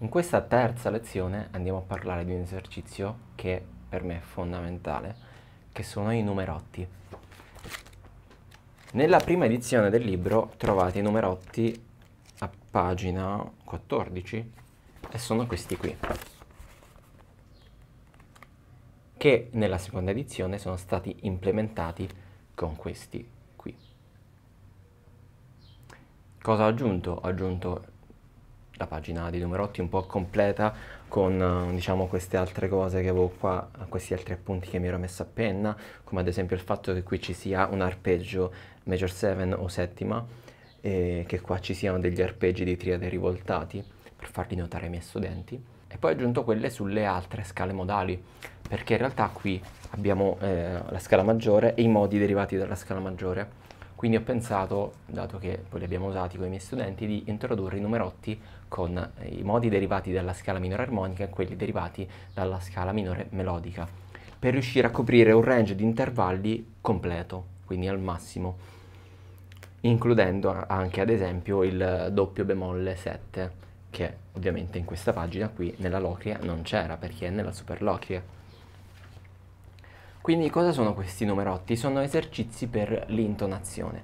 In questa terza lezione andiamo a parlare di un esercizio che per me è fondamentale, che sono i numerotti. Nella prima edizione del libro trovate i numerotti a pagina 14 e sono questi qui, che nella seconda edizione sono stati implementati con questi qui. Cosa ho aggiunto? Ho aggiunto la pagina di Numerotti un po' completa con diciamo queste altre cose che avevo qua, questi altri appunti che mi ero messo a penna, come ad esempio il fatto che qui ci sia un arpeggio major 7 o settima e che qua ci siano degli arpeggi di triade rivoltati per farli notare ai miei studenti. E poi ho aggiunto quelle sulle altre scale modali perché in realtà qui abbiamo eh, la scala maggiore e i modi derivati dalla scala maggiore quindi ho pensato, dato che poi li abbiamo usati con i miei studenti, di introdurre i numerotti con eh, i modi derivati dalla scala minore armonica e quelli derivati dalla scala minore melodica, per riuscire a coprire un range di intervalli completo, quindi al massimo, includendo anche ad esempio il doppio bemolle 7, che ovviamente in questa pagina qui nella locria non c'era perché è nella superlocria. Quindi cosa sono questi numerotti? Sono esercizi per l'intonazione.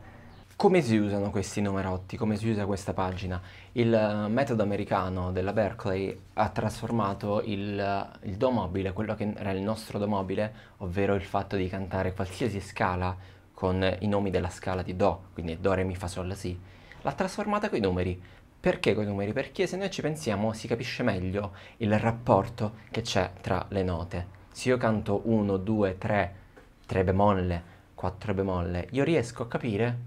Come si usano questi numerotti? Come si usa questa pagina? Il eh, metodo americano della Berkeley ha trasformato il, il, do mobile, quello che era il nostro do mobile, ovvero il fatto di cantare qualsiasi scala con i nomi della scala di do, quindi do, re, mi, fa, sol, si, l'ha trasformata con i numeri. Perché con i numeri? Perché se noi ci pensiamo si capisce meglio il rapporto che c'è tra le note se io canto 1, 2, 3, 3 bemolle, 4 bemolle, io riesco a capire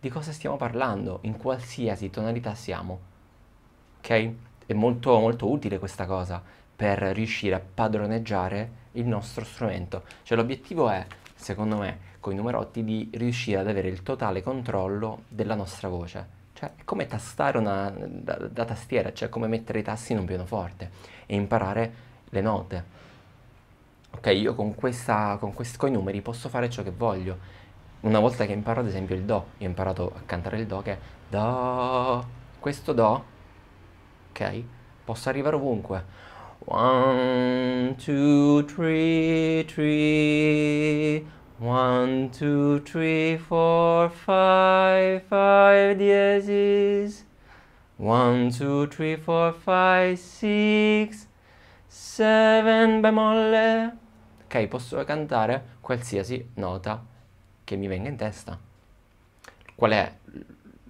di cosa stiamo parlando, in qualsiasi tonalità siamo. Ok? È molto, molto utile questa cosa per riuscire a padroneggiare il nostro strumento. Cioè l'obiettivo è, secondo me, con i numerotti, di riuscire ad avere il totale controllo della nostra voce. Cioè è come tastare una da, da tastiera, cioè come mettere i tasti in un pianoforte e imparare le note. Ok, io con, questa, con questi numeri posso fare ciò che voglio. Una volta che imparo ad esempio il Do, io ho imparato a cantare il Do che è Do, questo Do, ok? Posso arrivare ovunque. One, two, three, three. One, two, three, four, five, five diesis. One, two, three, four, five, six, seven bemolle ok? Posso cantare qualsiasi nota che mi venga in testa. Qual è,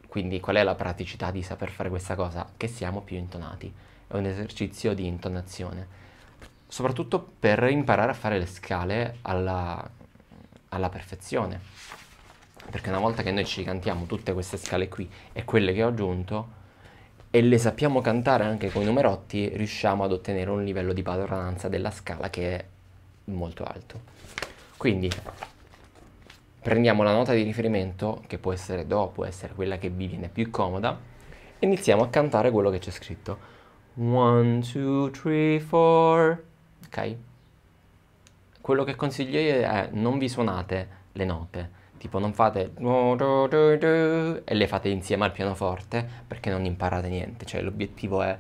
quindi, qual è la praticità di saper fare questa cosa? Che siamo più intonati. È un esercizio di intonazione. Soprattutto per imparare a fare le scale alla, alla perfezione. Perché una volta che noi ci cantiamo tutte queste scale qui e quelle che ho aggiunto, e le sappiamo cantare anche con i numerotti, riusciamo ad ottenere un livello di padronanza della scala che è molto alto. Quindi prendiamo la nota di riferimento, che può essere Do, può essere quella che vi viene più comoda, e iniziamo a cantare quello che c'è scritto. 1, 2, 3, 4, ok? Quello che consiglio io è non vi suonate le note, tipo non fate e le fate insieme al pianoforte perché non imparate niente, cioè l'obiettivo è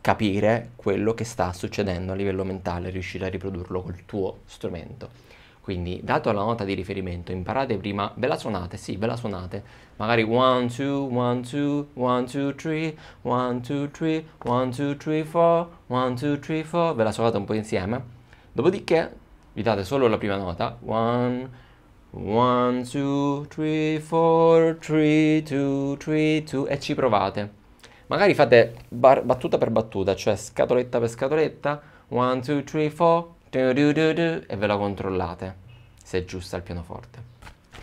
capire quello che sta succedendo a livello mentale, riuscire a riprodurlo col tuo strumento. Quindi, dato la nota di riferimento, imparate prima, ve la suonate, sì, ve la suonate, magari 1, 2, 1, 2, 1, 2, 3, 1, 2, 3, 1, 2, 3, 4, 1, 2, 3, 4, ve la suonate un po' insieme. Dopodiché vi date solo la prima nota, 1, 1, 2, 3, 4, 3, 2, 3, 2 e ci provate. Magari fate bar- battuta per battuta, cioè scatoletta per scatoletta, 1, 2, 3, 4, e ve la controllate se è giusta il pianoforte.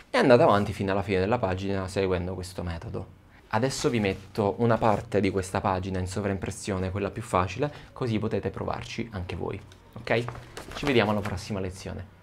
E andate avanti fino alla fine della pagina seguendo questo metodo. Adesso vi metto una parte di questa pagina in sovraimpressione, quella più facile, così potete provarci anche voi. Ok? Ci vediamo alla prossima lezione.